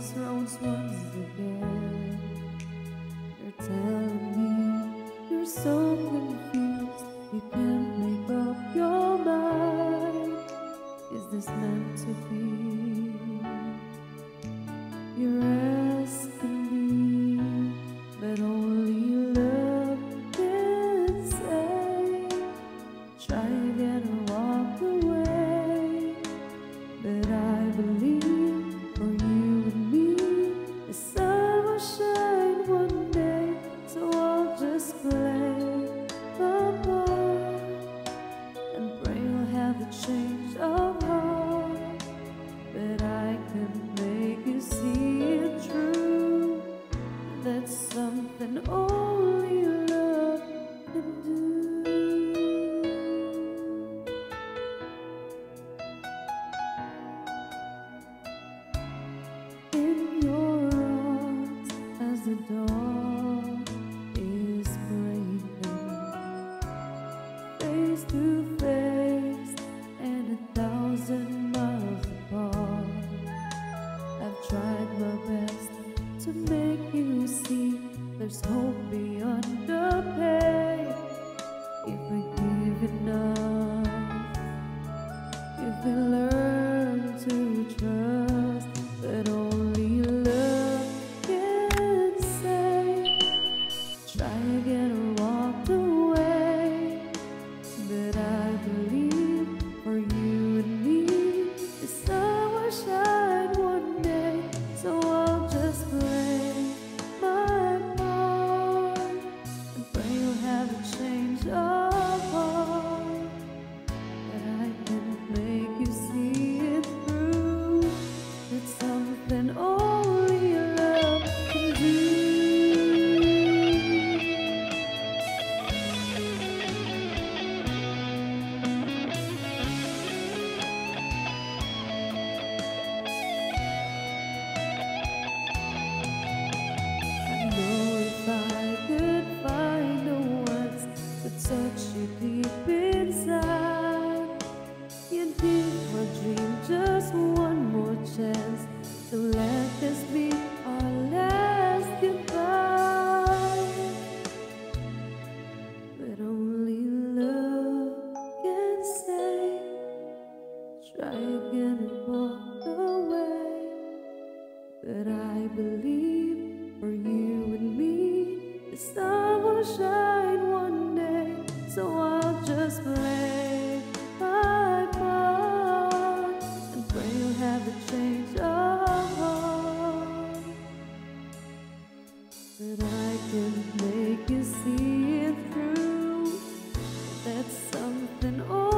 crossroads once again. You're telling me you're so confused, you can't make up your mind. Is this meant to be? You're asking me, but only love can save. Try again and walk away, but I believe. tried my best to make you see there's hope beyond the pain. If we give enough, if we learn. try again and walk away. But I believe for you and me, the sun will shine one day. So I'll just play my part and pray you'll have a change of heart. that I can make you see it through. That's something.